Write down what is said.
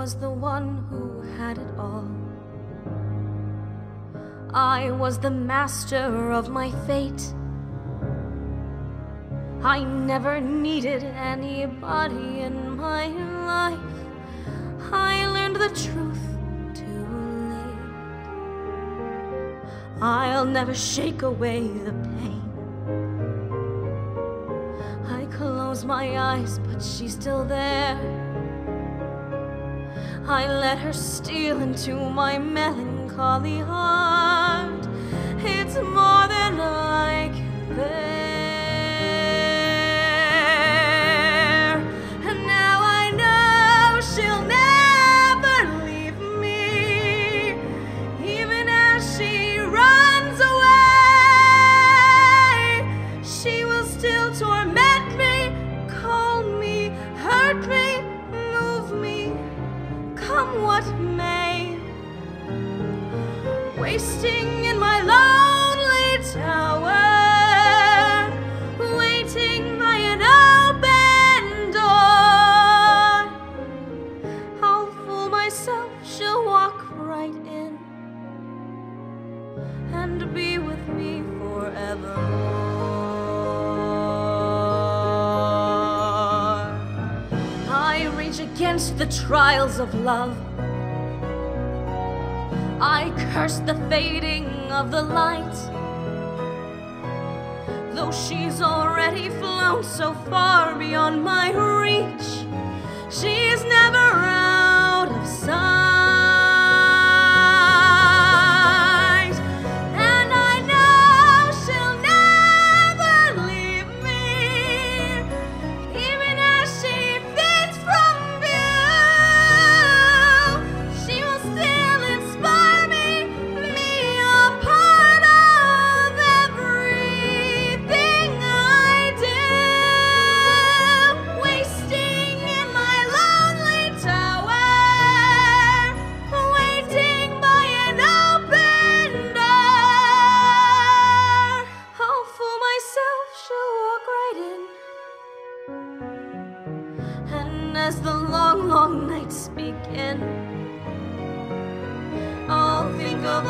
was the one who had it all. I was the master of my fate. I never needed anybody in my life. I learned the truth too late. I'll never shake away the pain. I close my eyes, but she's still there. I let her steal into my melancholy heart. Wasting in my lonely tower, waiting by an open door. I'll fool myself, she'll walk right in and be with me forevermore. Against the trials of love. I curse the fading of the light. Though she's already flown so far beyond my reach, she's never out of sight. As the long, long nights begin, I'll think of